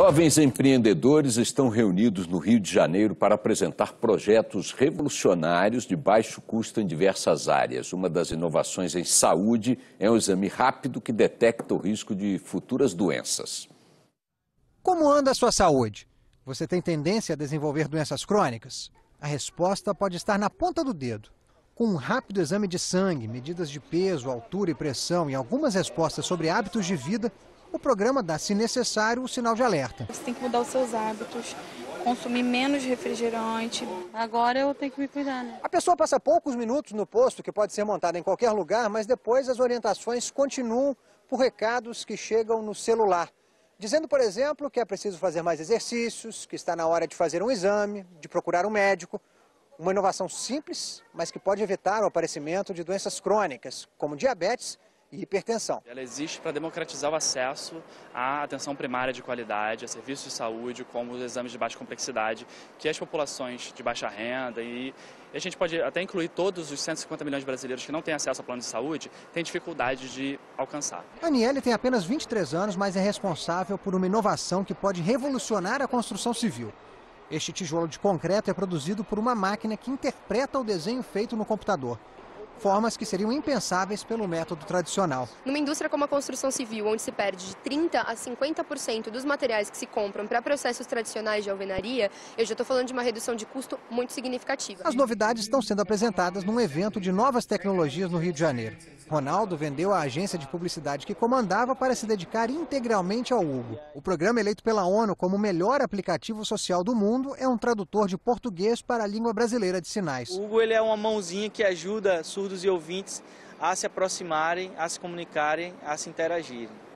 Jovens empreendedores estão reunidos no Rio de Janeiro para apresentar projetos revolucionários de baixo custo em diversas áreas. Uma das inovações em saúde é um exame rápido que detecta o risco de futuras doenças. Como anda a sua saúde? Você tem tendência a desenvolver doenças crônicas? A resposta pode estar na ponta do dedo. Com um rápido exame de sangue, medidas de peso, altura e pressão e algumas respostas sobre hábitos de vida, o programa dá, se necessário, o sinal de alerta. Você tem que mudar os seus hábitos, consumir menos refrigerante. Agora eu tenho que me cuidar, né? A pessoa passa poucos minutos no posto, que pode ser montado em qualquer lugar, mas depois as orientações continuam por recados que chegam no celular. Dizendo, por exemplo, que é preciso fazer mais exercícios, que está na hora de fazer um exame, de procurar um médico. Uma inovação simples, mas que pode evitar o aparecimento de doenças crônicas, como diabetes e hipertensão. Ela existe para democratizar o acesso à atenção primária de qualidade, a serviços de saúde, como os exames de baixa complexidade, que as populações de baixa renda e a gente pode até incluir todos os 150 milhões de brasileiros que não têm acesso ao plano de saúde, têm dificuldade de alcançar. Aniele tem apenas 23 anos, mas é responsável por uma inovação que pode revolucionar a construção civil. Este tijolo de concreto é produzido por uma máquina que interpreta o desenho feito no computador formas que seriam impensáveis pelo método tradicional. Numa indústria como a construção civil, onde se perde de 30% a 50% dos materiais que se compram para processos tradicionais de alvenaria, eu já estou falando de uma redução de custo muito significativa. As novidades estão sendo apresentadas num evento de novas tecnologias no Rio de Janeiro. Ronaldo vendeu a agência de publicidade que comandava para se dedicar integralmente ao Hugo. O programa eleito pela ONU como o melhor aplicativo social do mundo é um tradutor de português para a língua brasileira de sinais. O Hugo ele é uma mãozinha que ajuda surdos e ouvintes a se aproximarem, a se comunicarem, a se interagirem.